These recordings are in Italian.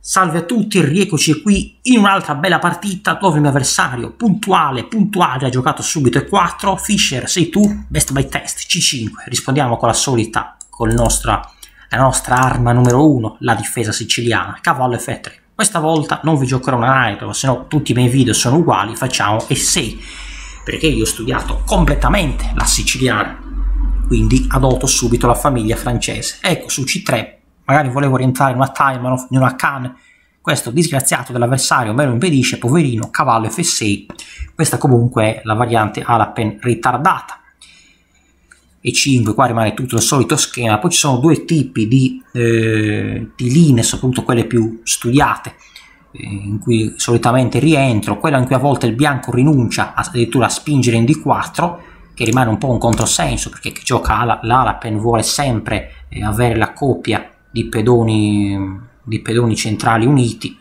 Salve a tutti, rieccoci qui in un'altra bella partita dove il mio avversario puntuale, puntuale, ha giocato subito E4, Fischer sei tu, best by test, C5, rispondiamo con la solita, con nostra, la nostra arma numero 1, la difesa siciliana, cavallo F3. Questa volta non vi giocherò una Nairo, se no tutti i miei video sono uguali, facciamo E6, perché io ho studiato completamente la siciliana, quindi adotto subito la famiglia francese. Ecco, su C3 magari volevo rientrare in una Taimanov, in una Khan, questo disgraziato dell'avversario me lo impedisce, poverino, cavallo F6, questa comunque è la variante Alapen ritardata. E5, qua rimane tutto il solito schema, poi ci sono due tipi di, eh, di linee, soprattutto quelle più studiate, eh, in cui solitamente rientro, quella in cui a volte il bianco rinuncia addirittura a spingere in D4, che rimane un po' un controsenso, perché chi gioca l'Alapen vuole sempre eh, avere la coppia di pedoni, di pedoni centrali uniti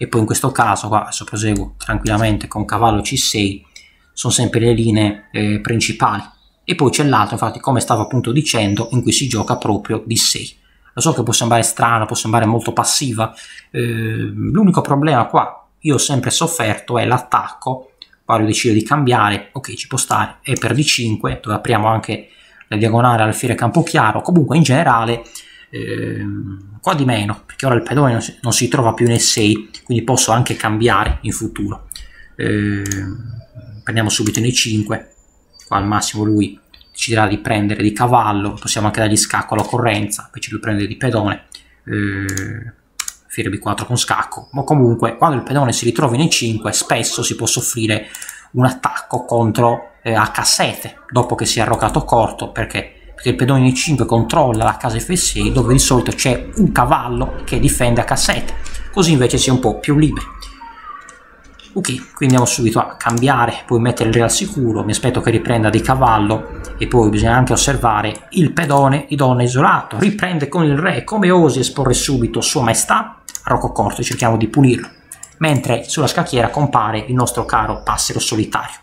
e poi in questo caso, qua adesso proseguo tranquillamente con cavallo C6, sono sempre le linee eh, principali. E poi c'è l'altro, infatti, come stavo appunto dicendo, in cui si gioca proprio D6. Lo so che può sembrare strano, può sembrare molto passiva, eh, l'unico problema qua, io ho sempre sofferto, è l'attacco, poi ho deciso di cambiare, ok ci può stare, è per D5, dove apriamo anche la diagonale alfiere campo chiaro, comunque in generale eh, qua di meno, perché ora il pedone non si, non si, trova più nel 6, quindi posso anche cambiare in futuro. Eh, prendiamo subito nei 5, qua al massimo lui deciderà di prendere di cavallo, possiamo anche dargli scacco all'occorrenza, invece lui prende di pedone, eh, fiere B4 con scacco, ma comunque quando il pedone si ritrova nei 5 spesso si può soffrire un attacco contro eh, H7 dopo che si è arrocato corto perché perché il pedone in 5 controlla la casa F6 dove di solito c'è un cavallo che difende H7 così invece si è un po' più liberi. Ok quindi andiamo subito a cambiare poi mettere il re al sicuro. Mi aspetto che riprenda di cavallo. E poi bisogna anche osservare il pedone di donna isolato. Riprende con il re come osi esporre subito sua maestà Rocco Corto cerchiamo di pulirlo mentre sulla scacchiera compare il nostro caro passero solitario.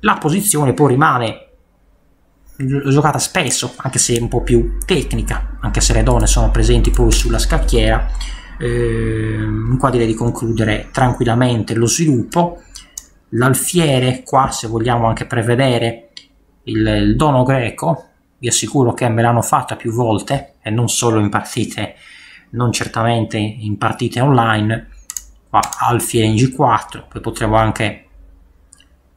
La posizione poi rimane giocata spesso, anche se un po' più tecnica, anche se le donne sono presenti poi sulla scacchiera. Eh, qua direi di concludere tranquillamente lo sviluppo. L'alfiere, qua se vogliamo anche prevedere il, il dono greco, vi assicuro che me l'hanno fatta più volte e non solo in partite, non certamente in partite online. Qua alfiere in G4, poi potremo anche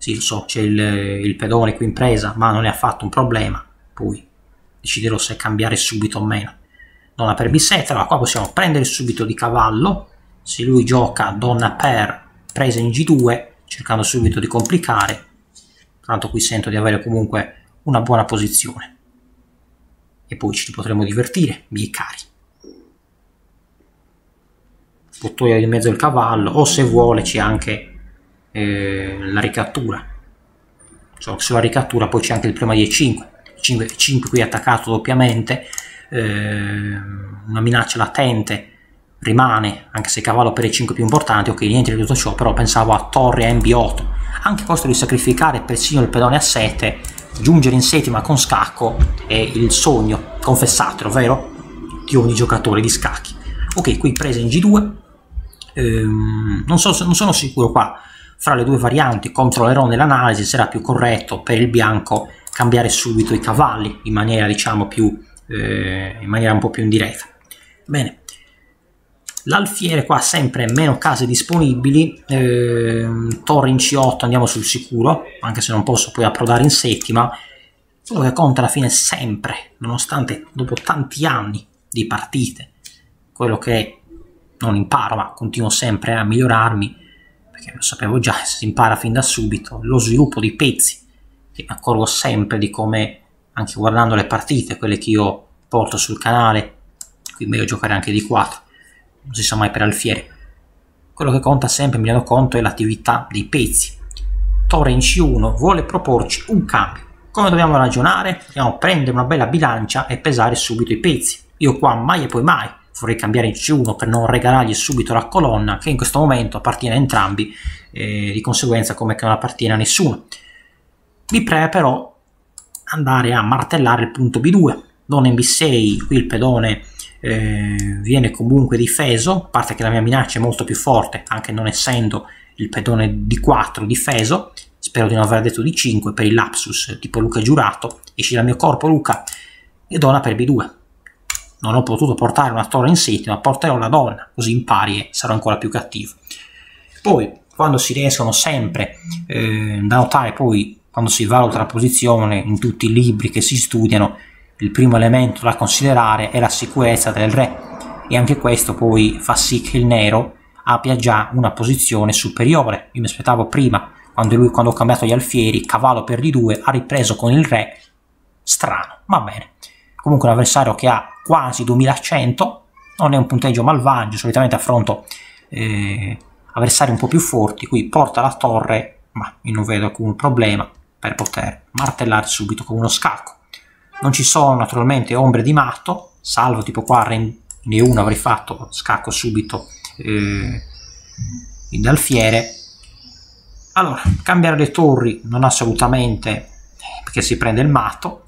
sì, lo so, c'è il, il pedone qui in presa, ma non è affatto un problema. Poi deciderò se cambiare subito o meno. Donna per B7, allora qua possiamo prendere subito di cavallo. Se lui gioca donna per presa in G2, cercando subito di complicare. Tanto qui sento di avere comunque una buona posizione. E poi ci potremo divertire, miei cari. Può togliere di mezzo il cavallo, o se vuole c'è anche eh, la ricattura. So, sulla ricattura poi c'è anche il problema di E5, 5, 5 qui attaccato doppiamente, eh, una minaccia latente rimane, anche se cavallo per E5 più importante, ok, niente di tutto ciò, però pensavo a torre a MB8, anche a costo di sacrificare persino il pedone a 7, giungere in settima con scacco è il sogno, confessatelo, vero? Di ogni giocatore di scacchi. Ok, qui presa in G2, ehm, non, so, non sono sicuro qua fra le due varianti controllerò nell'analisi sarà più corretto per il bianco cambiare subito i cavalli in maniera diciamo più eh, in maniera un po' più indiretta. Bene. L'alfiere qua sempre meno case disponibili eh, torre in C8 andiamo sul sicuro anche se non posso poi approdare in settima quello che conta alla fine sempre nonostante dopo tanti anni di partite quello che non imparo ma continuo sempre a migliorarmi perché lo sapevo già, si impara fin da subito, lo sviluppo di pezzi, che mi accorgo sempre di come, anche guardando le partite, quelle che io porto sul canale, qui meglio giocare anche di 4, non si sa mai per alfiere. Quello che conta sempre, mi rendo conto, è l'attività dei pezzi. Torre in C1 vuole proporci un cambio. Come dobbiamo ragionare? Dobbiamo prendere una bella bilancia e pesare subito i pezzi. Io qua mai e poi mai vorrei cambiare in C1 per non regalargli subito la colonna che in questo momento appartiene a entrambi e di conseguenza come che non appartiene a nessuno. Mi preme però andare a martellare il punto B2, non in B6, qui il pedone eh, viene comunque difeso, a parte che la mia minaccia è molto più forte, anche non essendo il pedone di 4 difeso, spero di non aver detto di 5 per il lapsus tipo Luca giurato, esci dal mio corpo Luca e donna per B2. Non ho potuto portare una torre in settima, porterò la donna, così impari e sarò ancora più cattivo. Poi, quando si riescono sempre eh, da notare, poi quando si valuta la posizione in tutti i libri che si studiano, il primo elemento da considerare è la sicurezza del re e anche questo poi fa sì che il nero abbia già una posizione superiore. Io mi aspettavo prima, quando, lui, quando ho cambiato gli alfieri, cavallo per D2, ha ripreso con il re, strano, va bene. Comunque un avversario che ha quasi 2100, non è un punteggio malvagio, solitamente affronto eh, avversari un po' più forti, qui porta la torre, ma io non vedo alcun problema per poter martellare subito con uno scacco. Non ci sono naturalmente ombre di matto, salvo tipo qua in E1 avrei fatto scacco subito eh, in alfiere. Allora, cambiare le torri non assolutamente perché si prende il matto,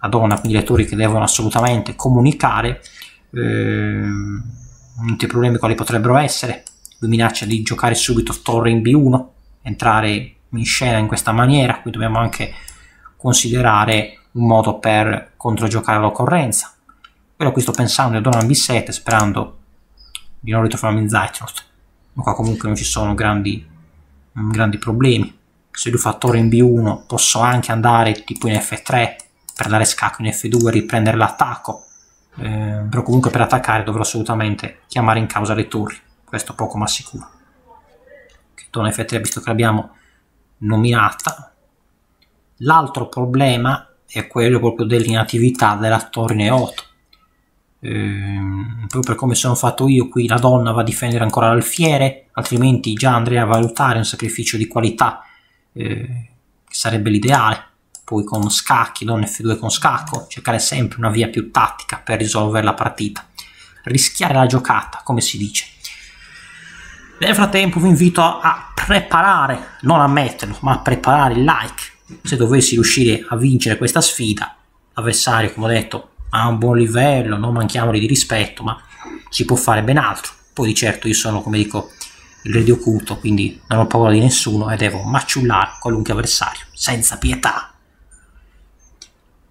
la donna, quindi le torri che devono assolutamente comunicare. Eh, problemi quali potrebbero essere. Lui minaccia di giocare subito torre in B1, entrare in scena in questa maniera, qui dobbiamo anche considerare un modo per controgiocare l'occorrenza. Quello a cui sto pensando donna in B7, sperando di non ritrovarmi in Zeitnost. Ma qua comunque non ci sono grandi, grandi problemi. Se lui fa torre in B1 posso anche andare tipo in F3 per dare scacco in F2 e riprendere l'attacco. Eh, però comunque per attaccare dovrò assolutamente chiamare in causa le torri. Questo poco ma sicuro. Torna F3 visto che l'abbiamo nominata. L'altro problema è quello proprio dell'inattività della torre in E8 Ehm, proprio per come sono fatto io qui la donna va a difendere ancora l'alfiere altrimenti già andrei a valutare un sacrificio di qualità eh, che sarebbe l'ideale poi con scacchi, donna F2 con scacco cercare sempre una via più tattica per risolvere la partita rischiare la giocata come si dice nel frattempo vi invito a preparare non a metterlo ma a preparare il like se dovessi riuscire a vincere questa sfida avversario come ho detto ha un buon livello, non manchiamoli di rispetto, ma si può fare ben altro. Poi di certo io sono, come dico, il re di quindi non ho paura di nessuno e devo maciullare qualunque avversario, senza pietà.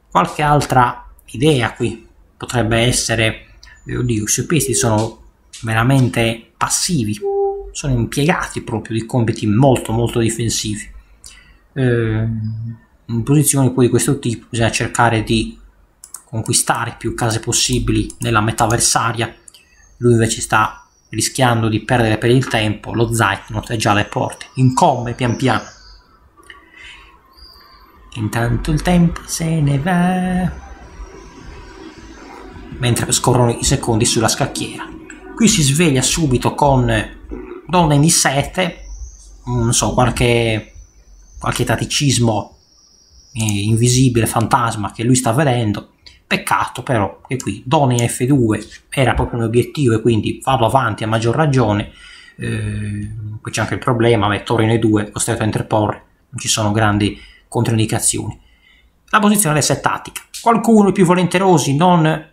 Qualche altra idea qui potrebbe essere, eh, oddio, i suoi pesi sono veramente passivi, sono impiegati proprio di compiti molto molto difensivi. Eh, in posizioni poi di questo tipo bisogna cercare di conquistare più case possibili nella metà avversaria, lui invece sta rischiando di perdere per il tempo, lo Zeitnot è già alle porte, incombe pian piano. Intanto il tempo se ne va. Mentre scorrono i secondi sulla scacchiera. Qui si sveglia subito con donna in D7, non so, qualche, qualche taticismo eh, invisibile, fantasma che lui sta vedendo Peccato però che qui Doni F2 era proprio un obiettivo e quindi vado avanti a maggior ragione. Eh, poi c'è anche il problema, beh, Torino E2 costretto a interporre, non ci sono grandi controindicazioni. La posizione adesso è tattica. Qualcuno, i più volenterosi, non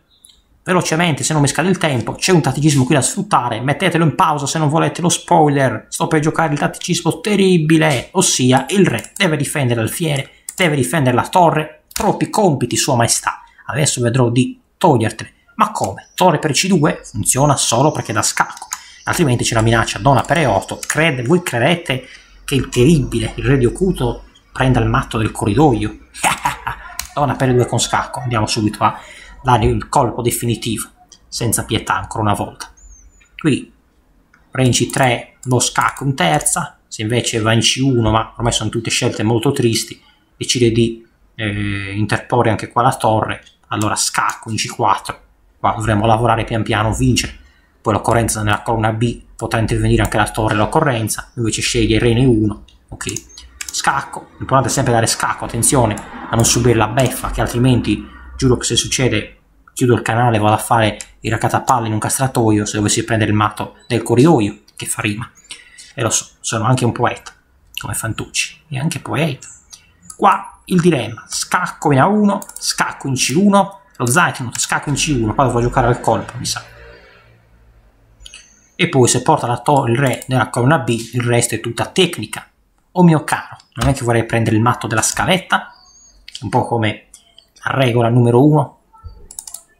velocemente, se non mi scade il tempo, c'è un tatticismo qui da sfruttare, mettetelo in pausa se non volete lo spoiler, sto per giocare il tatticismo terribile, ossia il re deve difendere l'alfiere, deve difendere la torre, troppi compiti sua maestà adesso vedrò di togliertene. Ma come? Torre per C2 funziona solo perché da scacco, altrimenti c'è la minaccia donna per E8. Crede, voi credete che il terribile, il re di occulto, prenda il matto del corridoio? donna per E2 con scacco, andiamo subito a dare il colpo definitivo, senza pietà ancora una volta. Qui re in C3, lo scacco in terza, se invece va in C1, ma ormai sono tutte scelte molto tristi, decide di eh, interporre anche qua la torre, allora scacco in C4, qua dovremo lavorare pian piano, vincere, poi l'occorrenza nella colonna B potrà intervenire anche la torre l'occorrenza, invece sceglie il re in 1 ok, scacco, l'importante è sempre dare scacco, attenzione a non subire la beffa, che altrimenti giuro che se succede chiudo il canale e vado a fare il racatapalle in un castratoio se dovessi prendere il matto del corridoio, che fa rima, e lo so, sono anche un poeta, come Fantucci, e anche poeta. Qua il dilemma, scacco in A1, scacco in C1, lo Zeitnot, scacco in C1, qua devo giocare al colpo, mi sa. E poi se porta la il re nella colonna B, il resto è tutta tecnica. Oh mio caro, non è che vorrei prendere il matto della scaletta, un po' come la regola numero 1,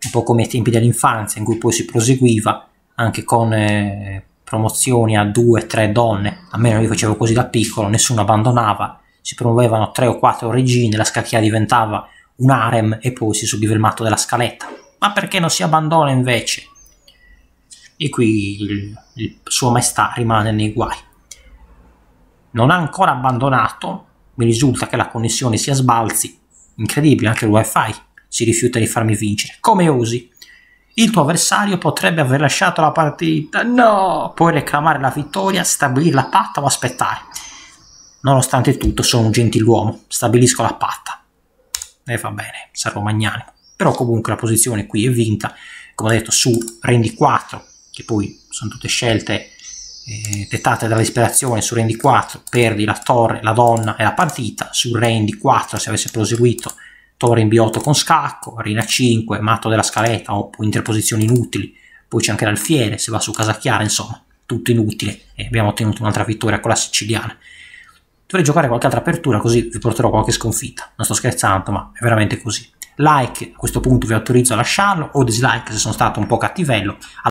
un po' come ai tempi dell'infanzia in cui poi si proseguiva anche con eh, promozioni a due, tre donne, almeno io facevo così da piccolo, nessuno abbandonava, si promuovevano tre o quattro regine, la scacchiera diventava un harem e poi si subiva il matto della scaletta. Ma perché non si abbandona invece? E qui il, il suo maestà rimane nei guai. Non ha ancora abbandonato, mi risulta che la connessione sia sbalzi, incredibile, anche il wifi si rifiuta di farmi vincere. Come osi? Il tuo avversario potrebbe aver lasciato la partita. No! Puoi reclamare la vittoria, stabilire la patta o aspettare. Nonostante tutto, sono un gentiluomo, stabilisco la patta. E va bene, sarò magnanimo. Però comunque la posizione qui è vinta, come ho detto, su Rendi 4, che poi sono tutte scelte eh, dettate dall'ispirazione, su Rendi 4 perdi la torre, la donna e la partita, su Rendi 4 se avesse proseguito torre in B8 con scacco, Reina 5, matto della scaletta o interposizioni inutili, poi c'è anche l'alfiere se va su casa chiara, insomma, tutto inutile e abbiamo ottenuto un'altra vittoria con la siciliana. Dovrei giocare qualche altra apertura così vi porterò qualche sconfitta, non sto scherzando ma è veramente così. Like a questo punto vi autorizzo a lasciarlo o dislike se sono stato un po' cattivello.